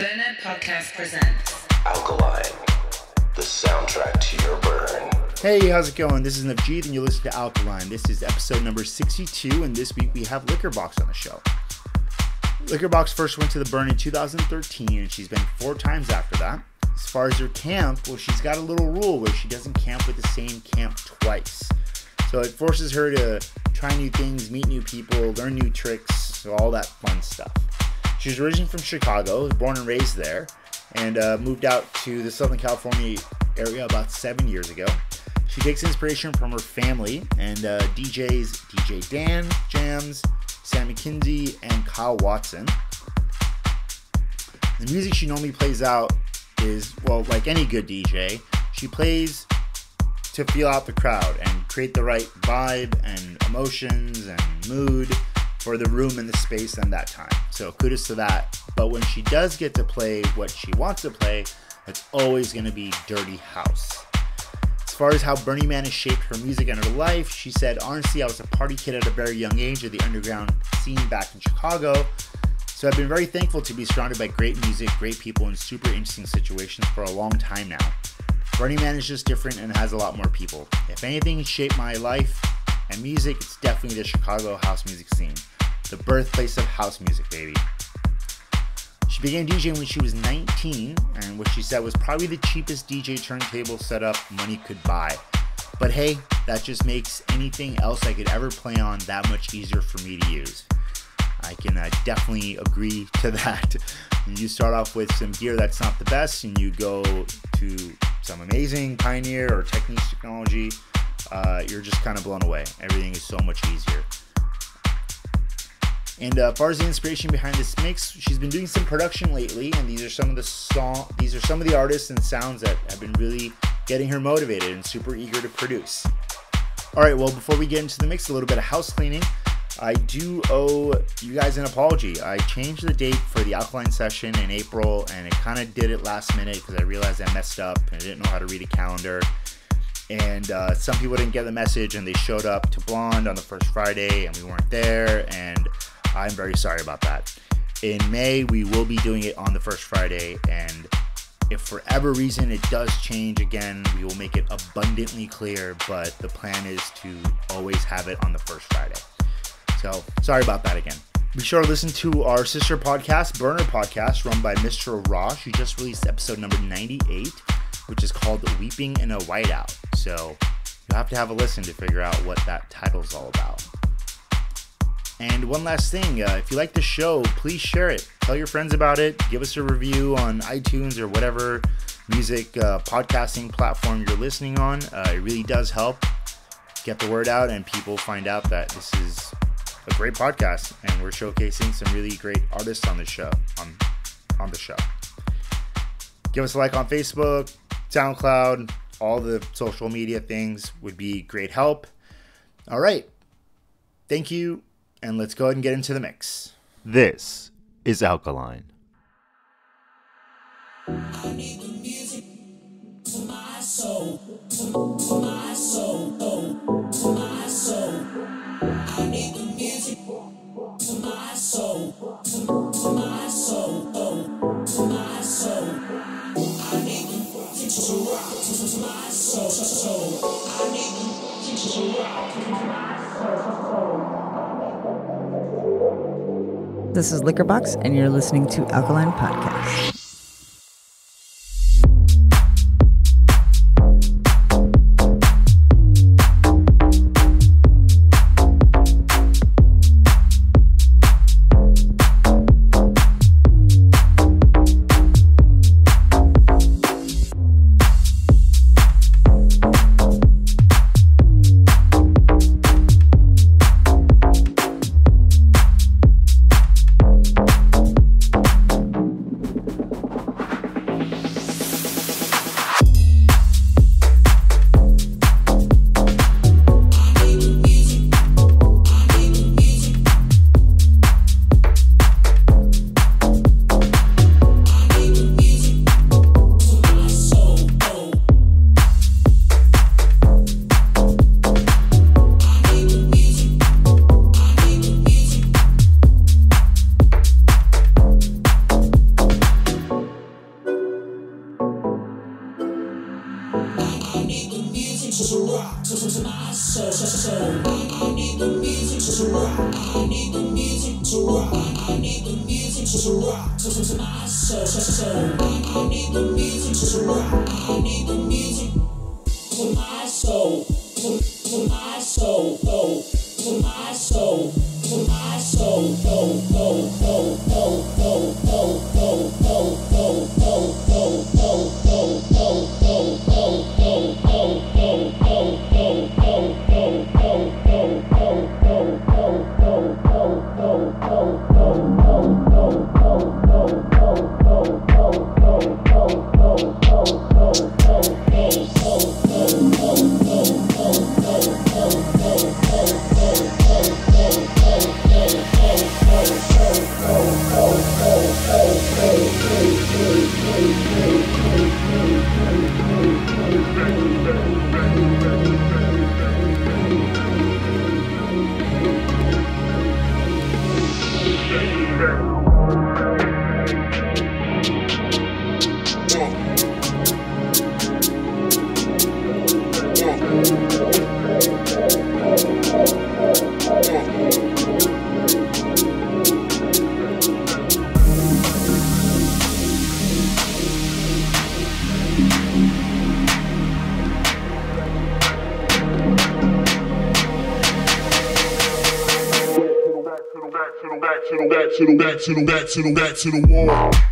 Burner Podcast presents Alkaline, the soundtrack to your burn. Hey, how's it going? This is Navjeet, and you're listening to Alkaline. This is episode number 62, and this week we have Liquorbox on the show. Liquorbox first went to the burn in 2013, and she's been four times after that. As far as her camp, well, she's got a little rule where she doesn't camp with the same camp twice. So it forces her to try new things, meet new people, learn new tricks, all that fun stuff. She's originally from Chicago, was born and raised there, and uh, moved out to the Southern California area about seven years ago. She takes inspiration from her family and uh, DJs DJ Dan, Jams, Sam McKinsey, and Kyle Watson. The music she normally plays out is, well, like any good DJ, she plays to feel out the crowd and create the right vibe and emotions and mood for the room and the space and that time. So kudos to that. But when she does get to play what she wants to play, it's always going to be dirty house. As far as how Burning Man has shaped her music and her life, she said, Honestly, I was a party kid at a very young age of the underground scene back in Chicago. So I've been very thankful to be surrounded by great music, great people, and super interesting situations for a long time now. Burning Man is just different and has a lot more people. If anything shaped my life and music, it's definitely the Chicago house music scene, the birthplace of house music, baby. She began DJing when she was 19, and what she said was probably the cheapest DJ turntable setup money could buy. But hey, that just makes anything else I could ever play on that much easier for me to use. I can uh, definitely agree to that. you start off with some gear that's not the best, and you go to some amazing Pioneer or Technics technology, uh, you're just kind of blown away. Everything is so much easier. And uh, far as the inspiration behind this mix, she's been doing some production lately, and these are some of the song, these are some of the artists and sounds that have been really getting her motivated and super eager to produce. All right, well, before we get into the mix, a little bit of house cleaning. I do owe you guys an apology. I changed the date for the alkaline session in April, and it kind of did it last minute because I realized I messed up and I didn't know how to read a calendar. And uh, some people didn't get the message, and they showed up to Blonde on the first Friday, and we weren't there. And I'm very sorry about that. In May, we will be doing it on the first Friday, and if for ever reason it does change again, we will make it abundantly clear. But the plan is to always have it on the first Friday. So sorry about that again. Be sure to listen to our sister podcast, Burner Podcast, run by Mr. Ross. She just released episode number 98, which is called Weeping in a Whiteout. So you'll have to have a listen to figure out what that title's all about. And one last thing uh, if you like the show, please share it. Tell your friends about it. Give us a review on iTunes or whatever music uh, podcasting platform you're listening on. Uh, it really does help get the word out, and people find out that this is a great podcast, and we're showcasing some really great artists on the show. On on the show. Give us a like on Facebook, SoundCloud, all the social media things would be great help. All right. Thank you, and let's go ahead and get into the mix. This is Alkaline. This is Liquorbox, and you're listening to Alkaline Podcast. back to the back to the back to the wall.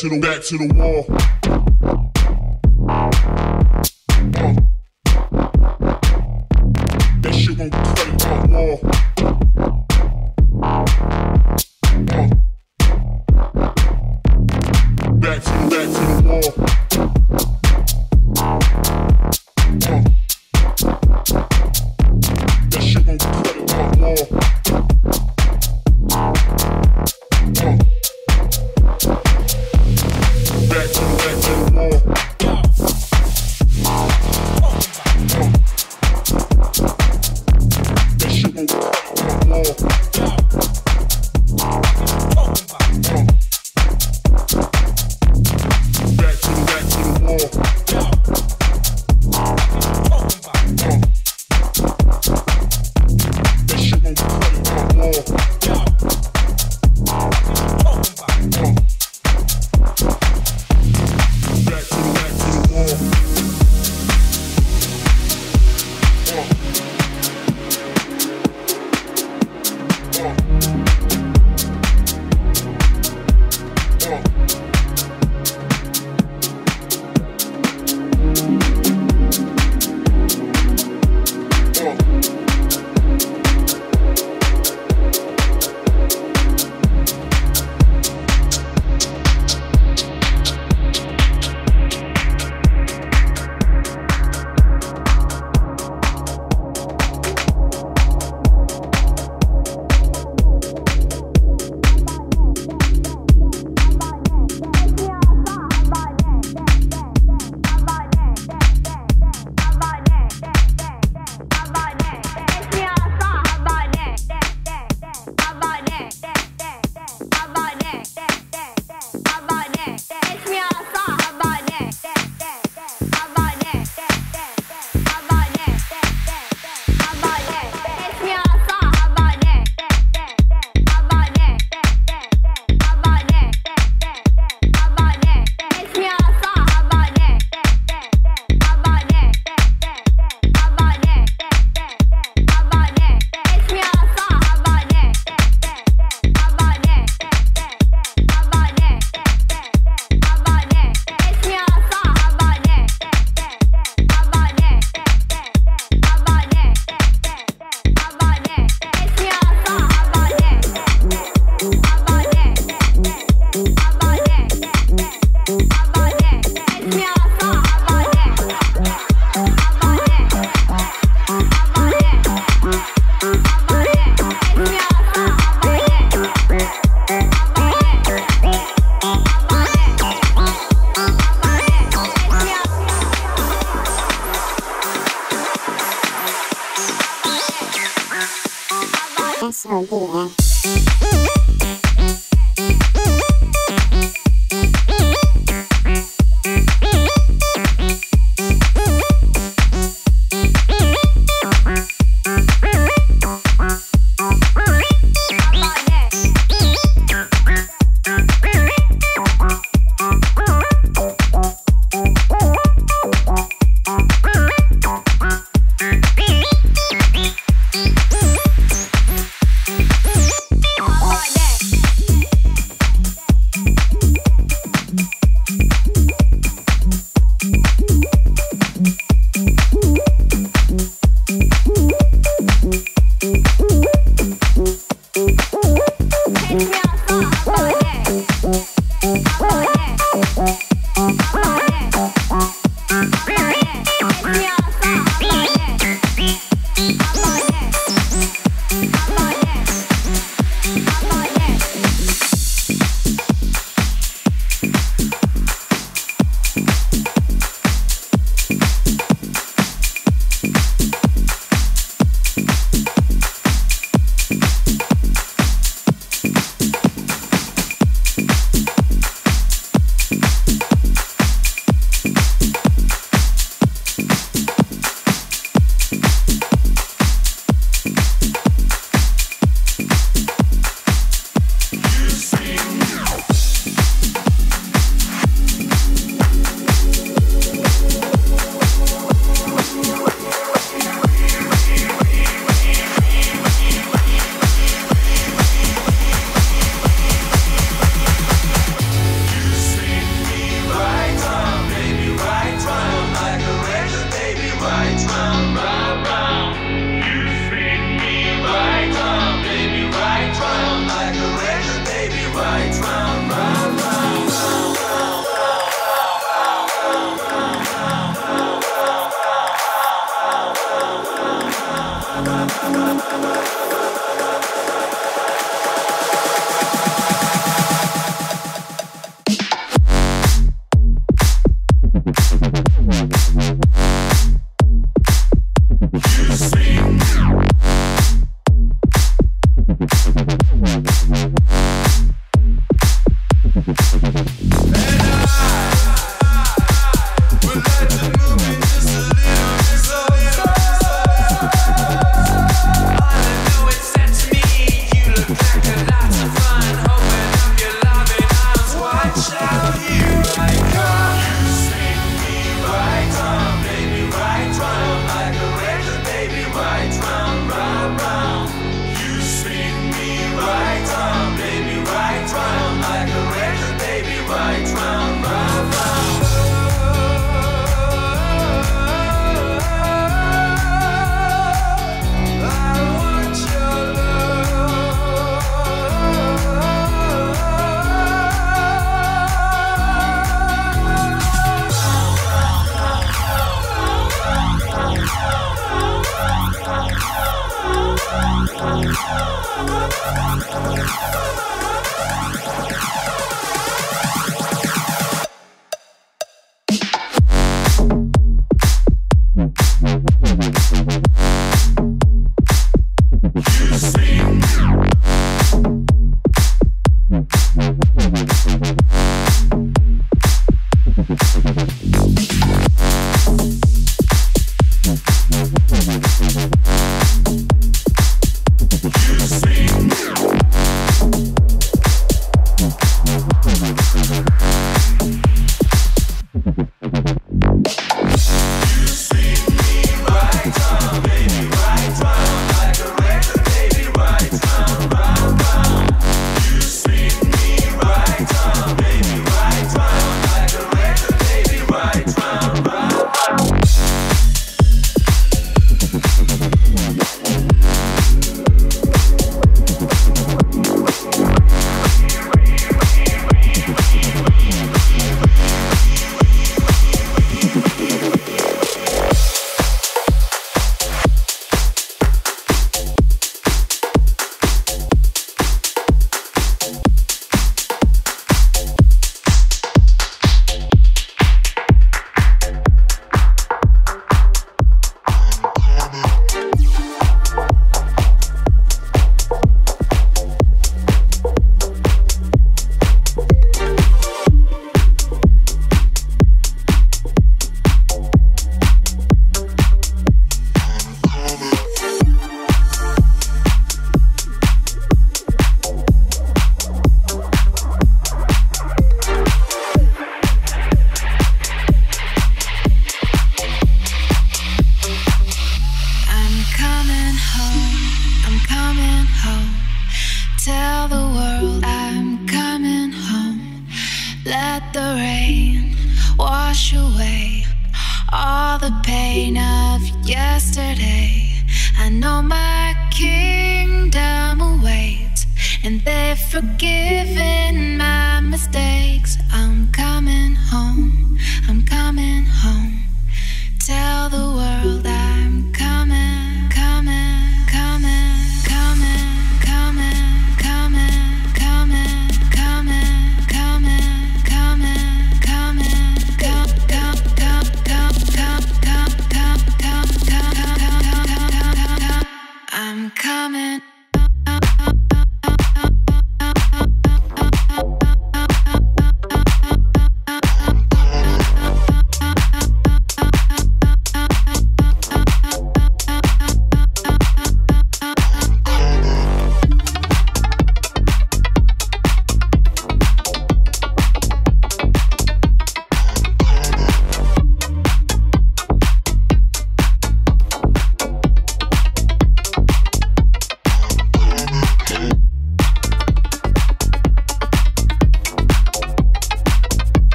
to the back to the wall.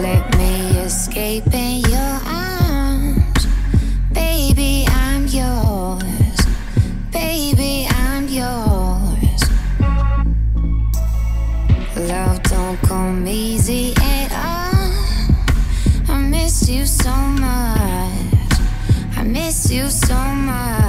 Let me escape in your arms. Baby, I'm yours. Baby, I'm yours. Love don't come easy at all. I miss you so much. I miss you so much.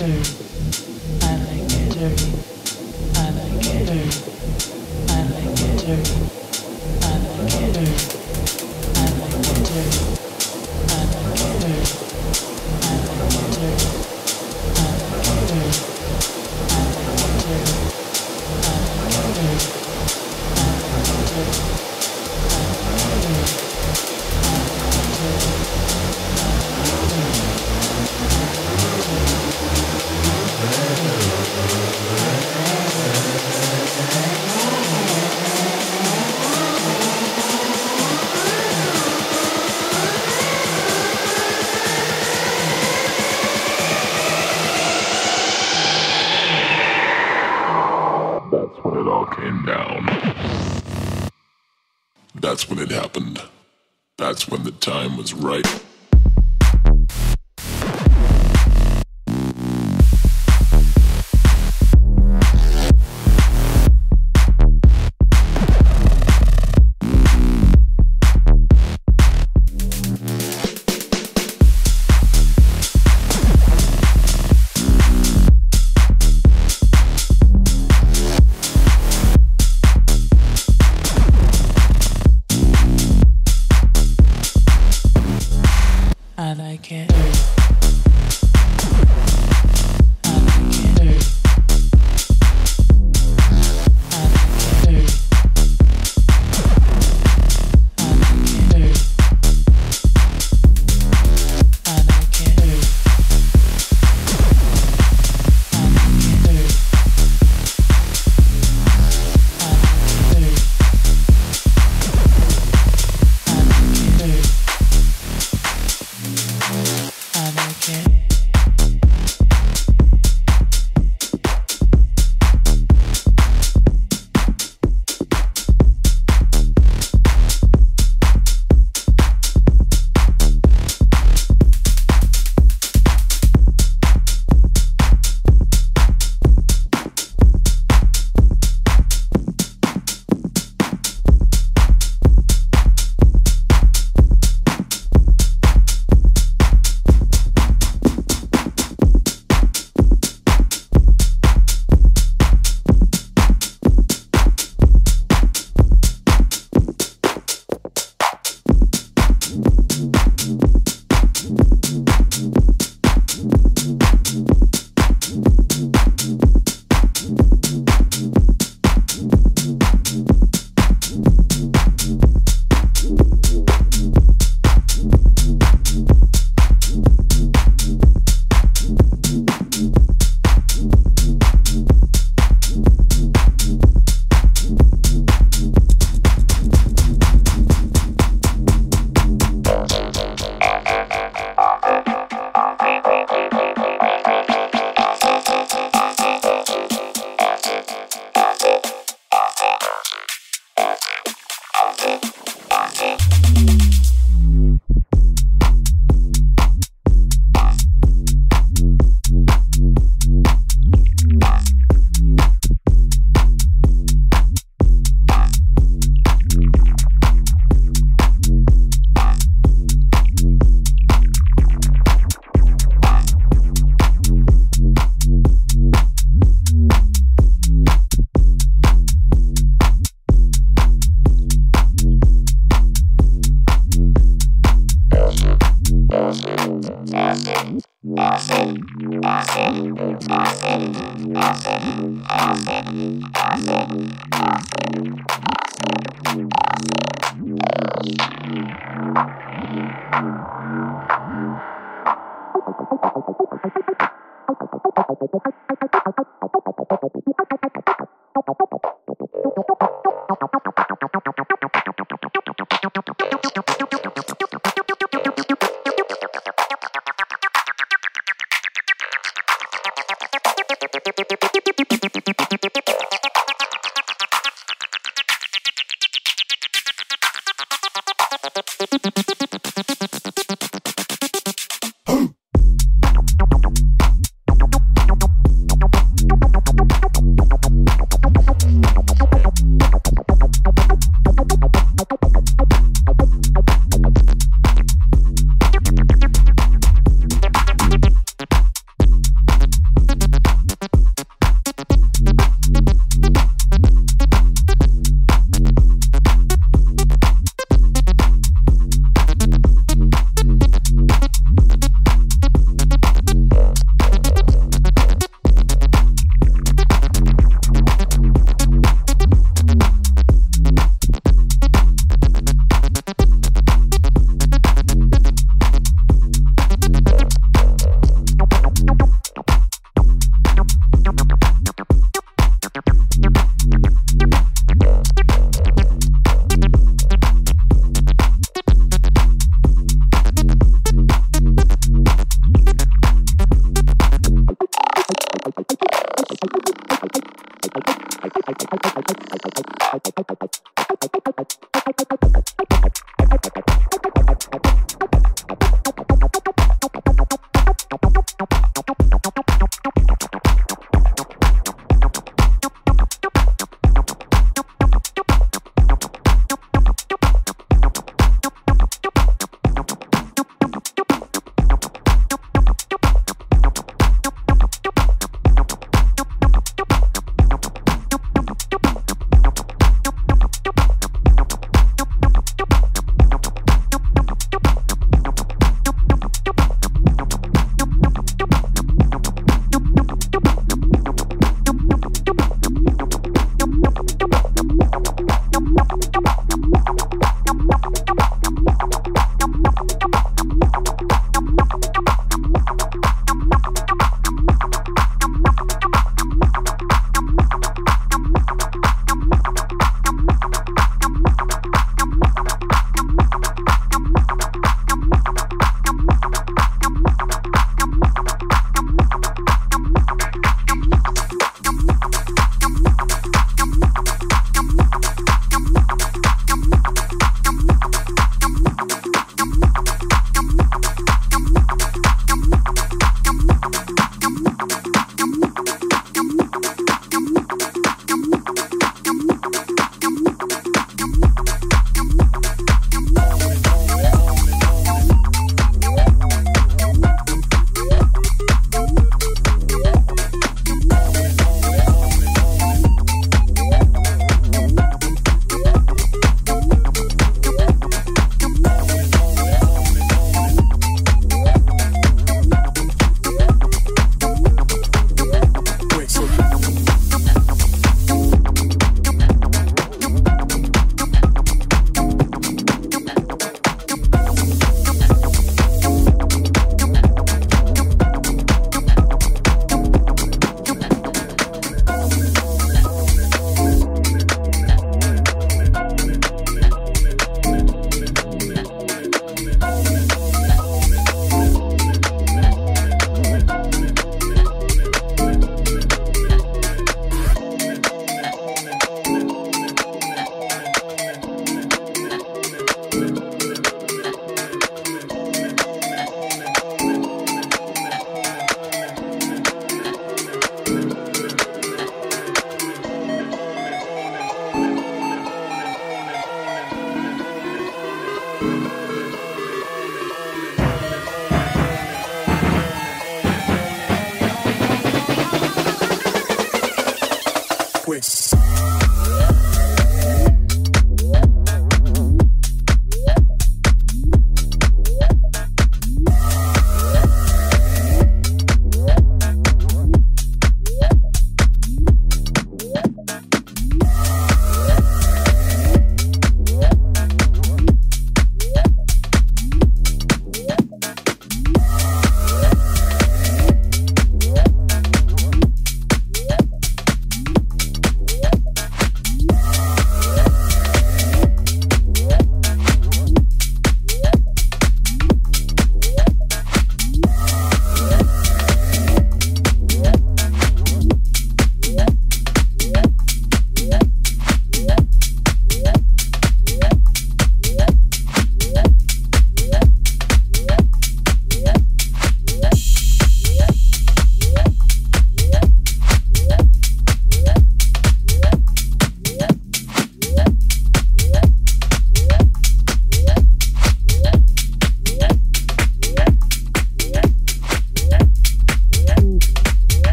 dirty. I like it dirty. I like it dirty. I like it dirty.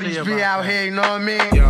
Shorties be out here, you know what I mean?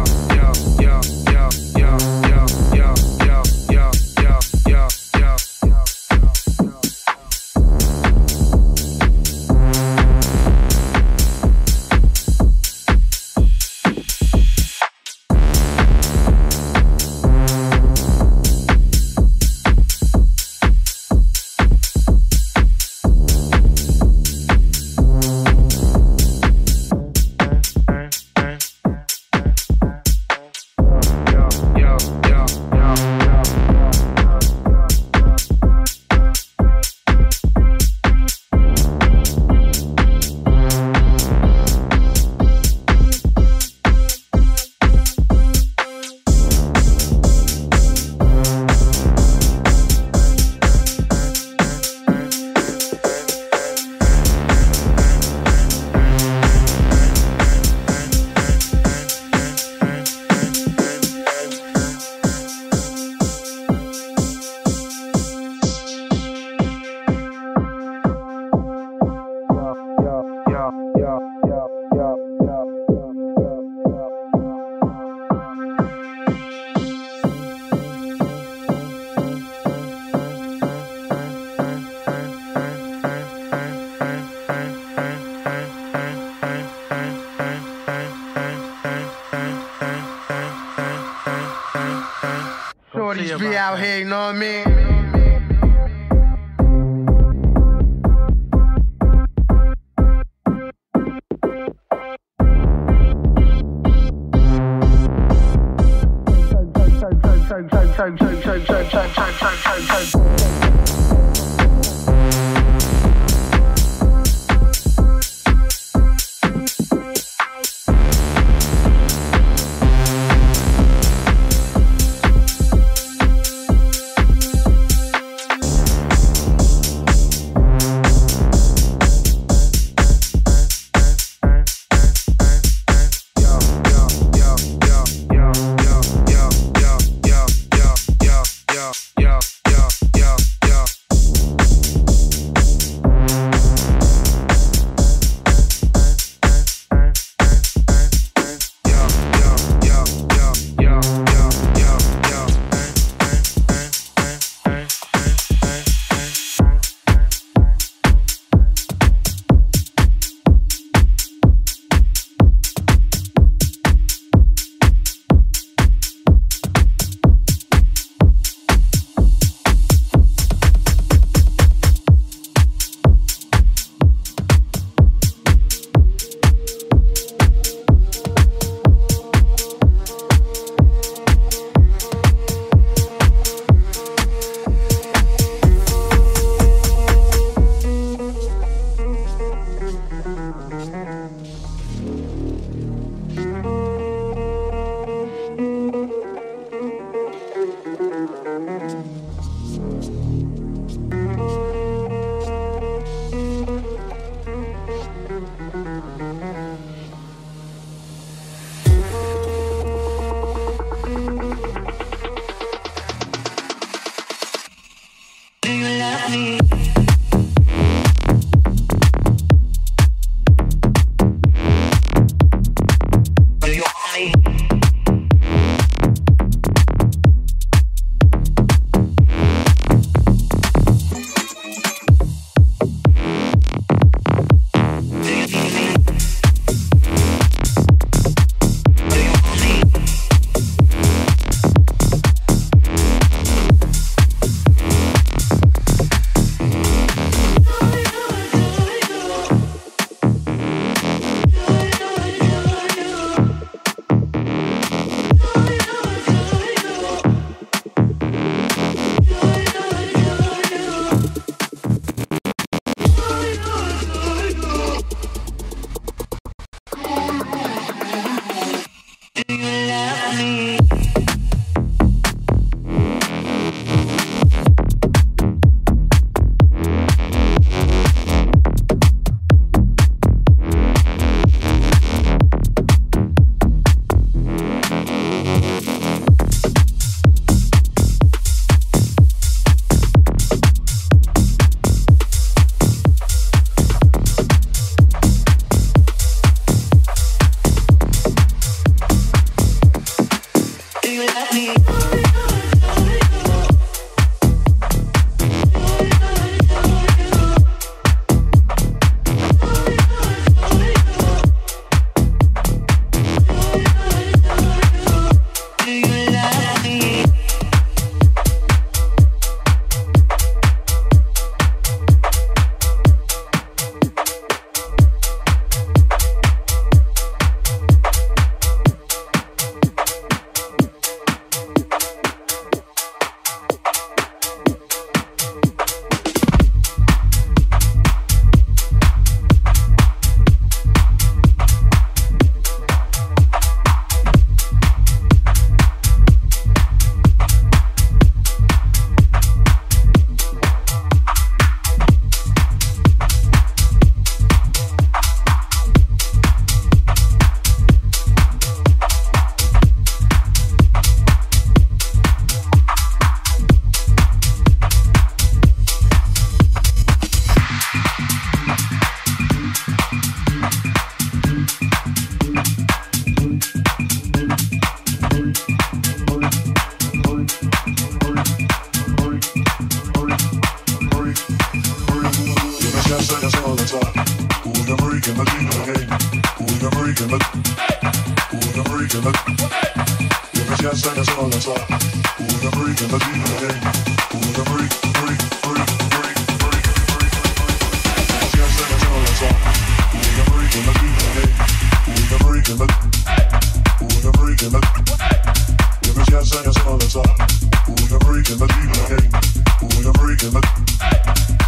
We're breaking the,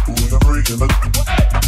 we're breaking the,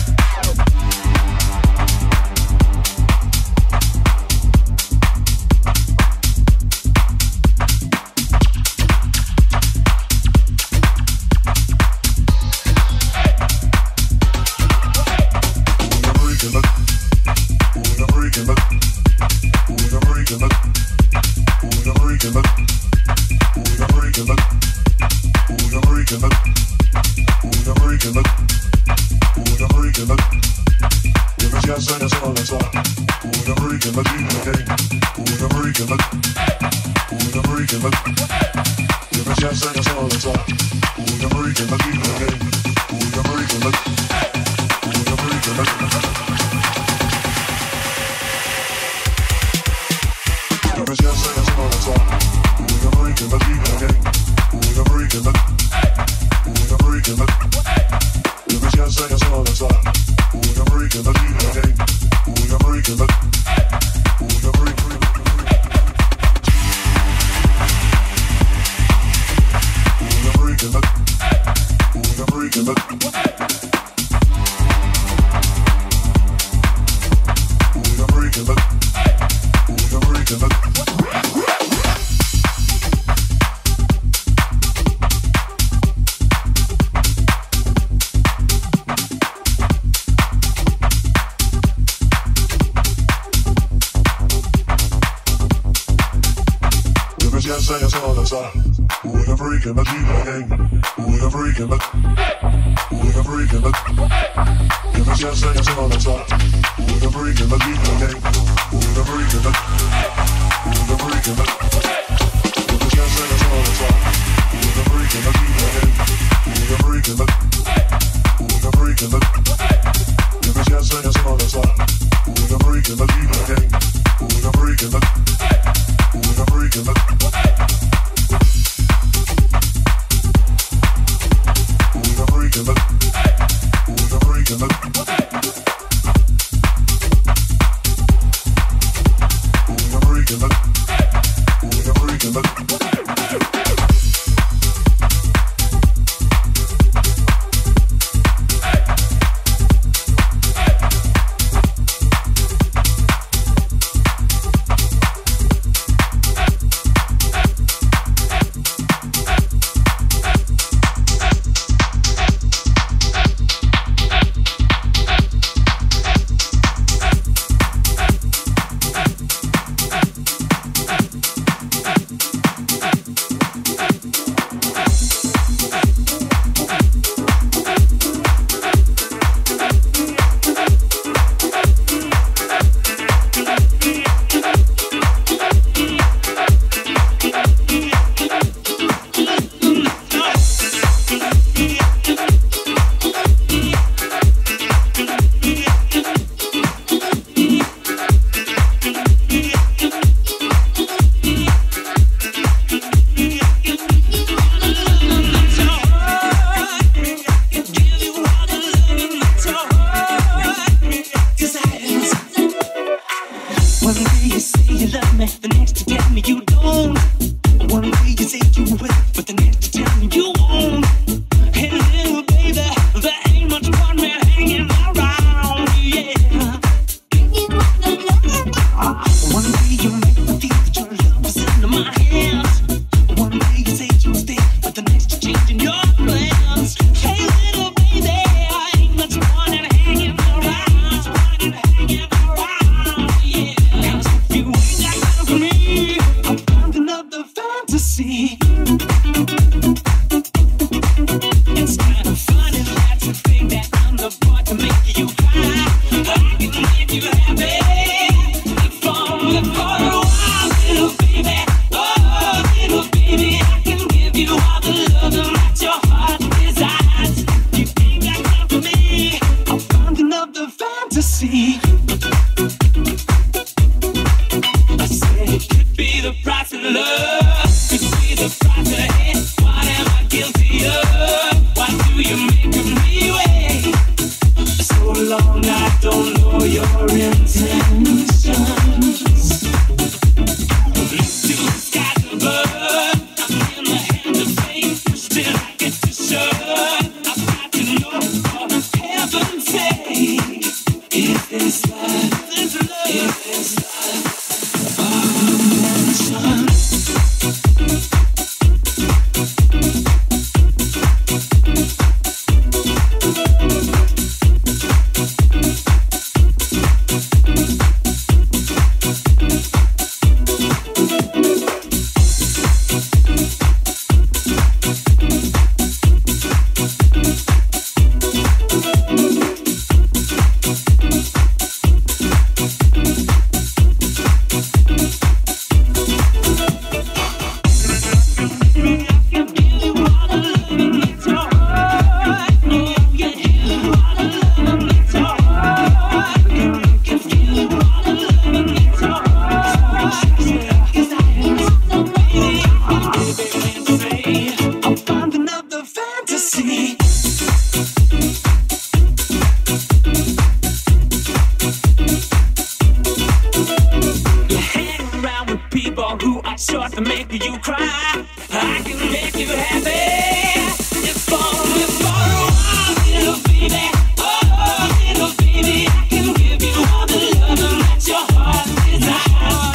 heart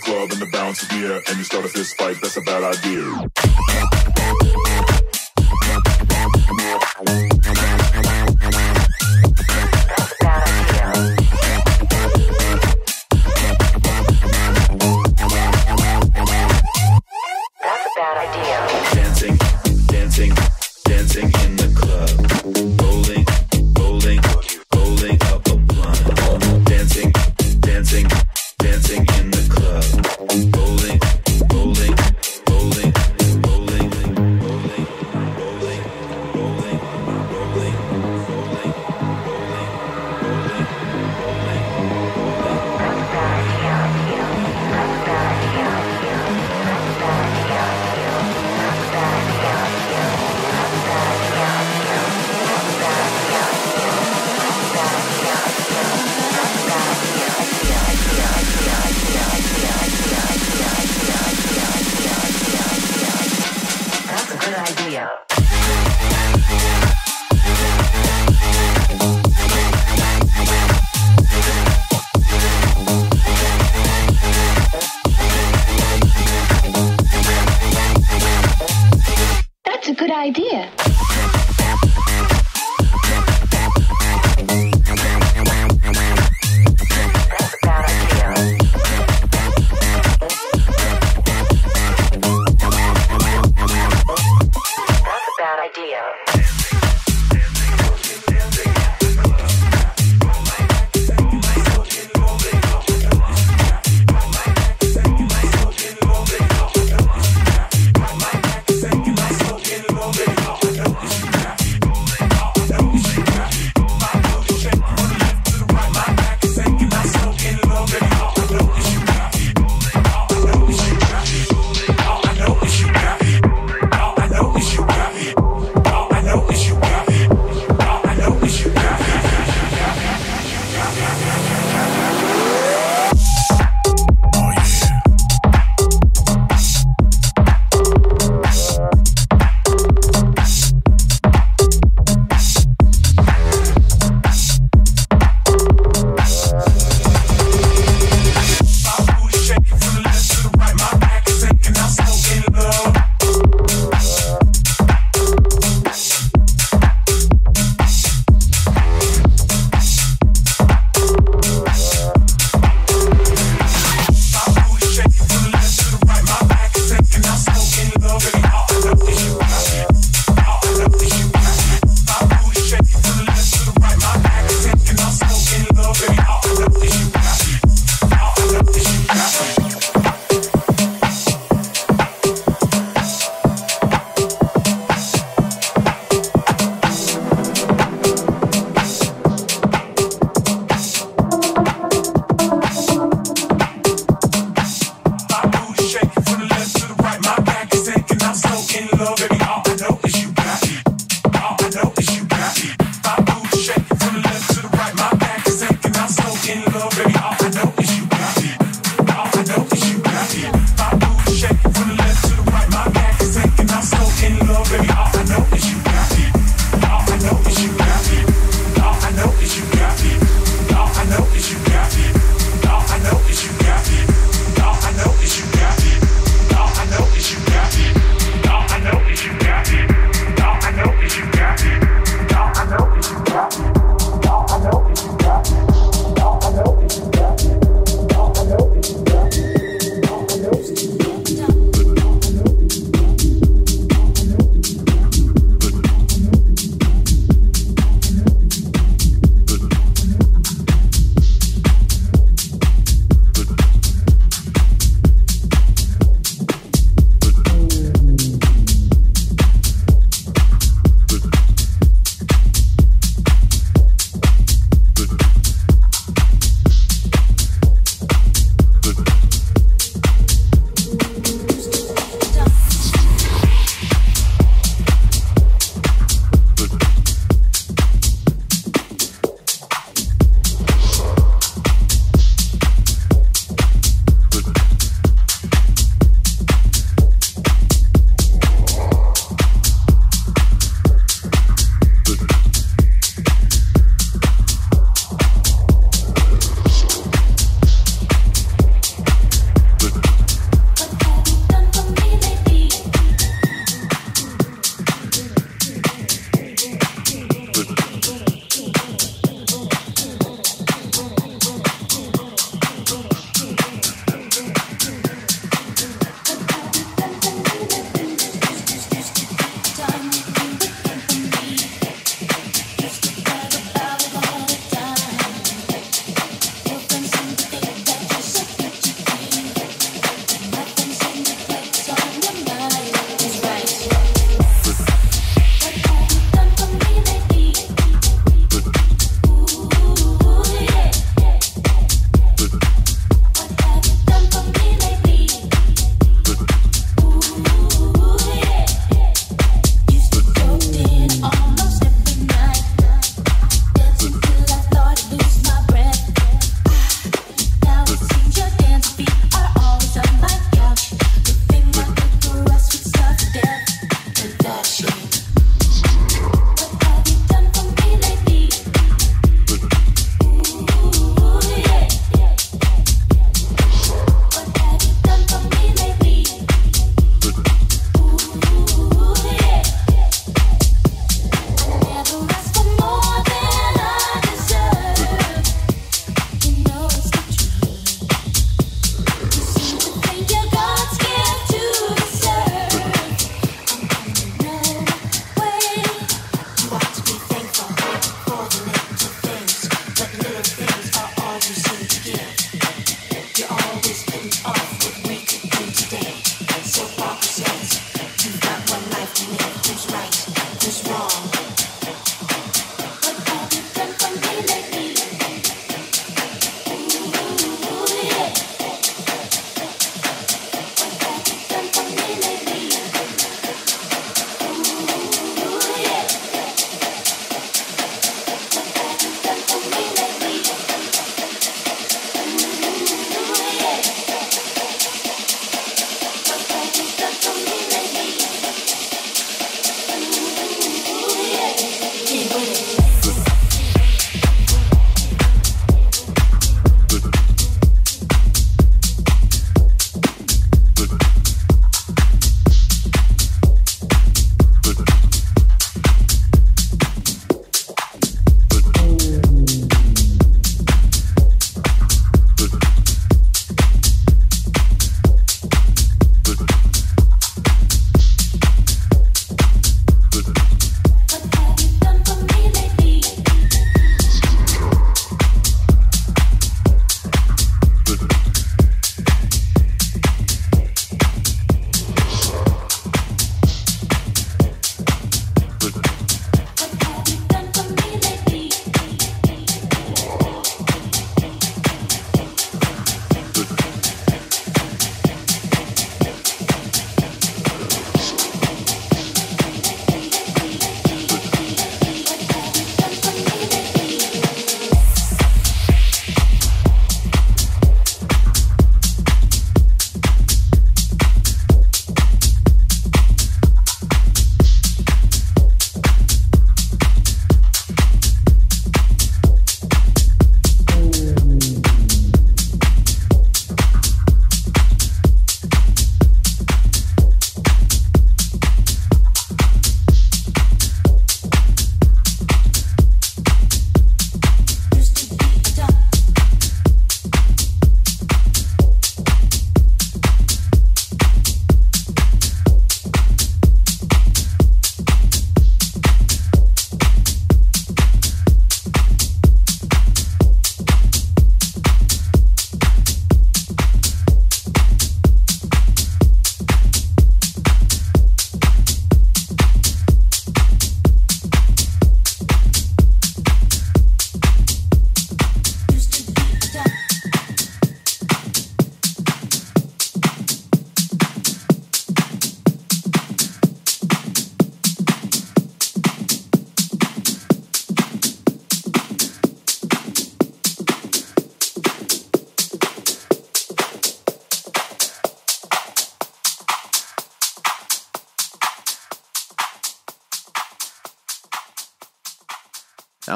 club and the bounce is near, and you start a fist fight, that's a bad idea.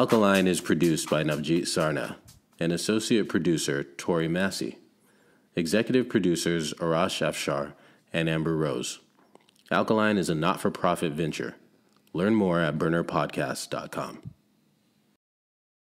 Alkaline is produced by Navjeet Sarna and associate producer Tori Massey. Executive producers Arash Afshar and Amber Rose. Alkaline is a not for profit venture. Learn more at burnerpodcast.com.